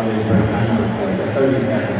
on this break time, it's a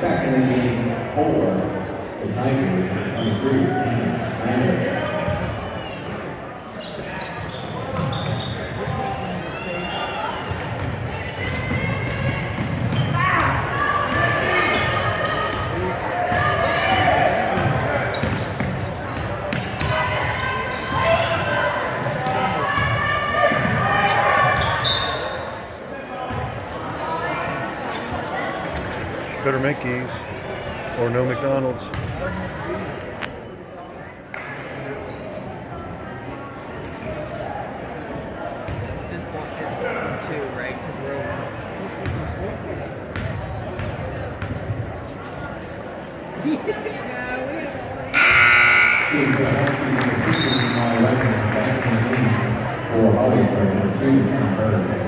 Back in the game for the Tigers, number 23, Hannah Snyder. Better Mickey's or no McDonald's. This is one, it's two, right? Because we're over. Team for the